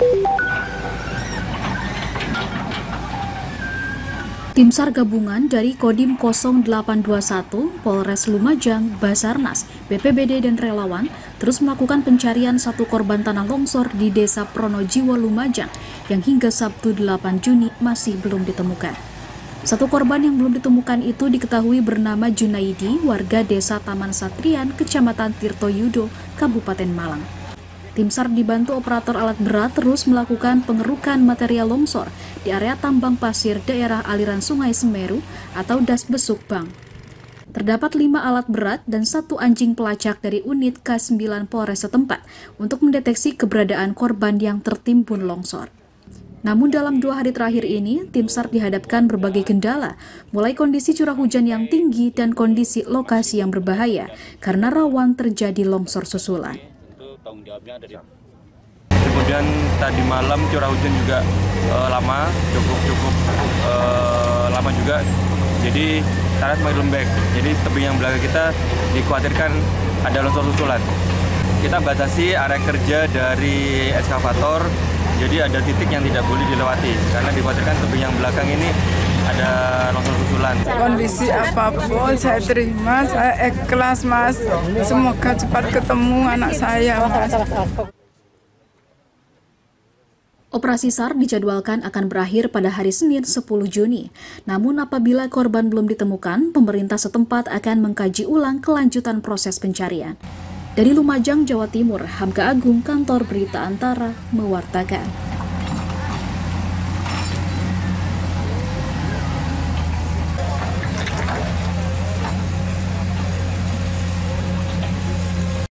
Tim SAR gabungan dari Kodim 0821, Polres Lumajang, Basarnas, BPBD dan relawan terus melakukan pencarian satu korban tanah longsor di Desa Pronojiwo Lumajang yang hingga Sabtu 8 Juni masih belum ditemukan. Satu korban yang belum ditemukan itu diketahui bernama Junaidi, warga Desa Taman Satrian, Kecamatan Tirtoyudo, Kabupaten Malang. Tim SAR dibantu operator alat berat terus melakukan pengerukan material longsor di area tambang pasir daerah aliran Sungai Semeru atau Das Besuk Bang. Terdapat lima alat berat dan satu anjing pelacak dari unit K9 Polres setempat untuk mendeteksi keberadaan korban yang tertimbun longsor. Namun dalam dua hari terakhir ini, tim SAR dihadapkan berbagai kendala, mulai kondisi curah hujan yang tinggi dan kondisi lokasi yang berbahaya karena rawan terjadi longsor susulan tanggung jawabnya dari Kemudian tadi malam curah hujan juga uh, lama, cukup cukup uh, lama juga. Jadi tanah semakin lembek. Jadi tebing yang belakang kita dikhawatirkan ada longsor susulan. Kita batasi area kerja dari eskavator, jadi ada titik yang tidak boleh dilewati karena dikhawatirkan tebing yang belakang ini ada Kondisi apa pun saya terima, saya ikhlas mas. Semoga cepat ketemu anak saya mas. Operasi SAR dijadwalkan akan berakhir pada hari Senin 10 Juni. Namun apabila korban belum ditemukan, pemerintah setempat akan mengkaji ulang kelanjutan proses pencarian. Dari Lumajang, Jawa Timur, Hamka Agung, Kantor Berita Antara, mewartakan.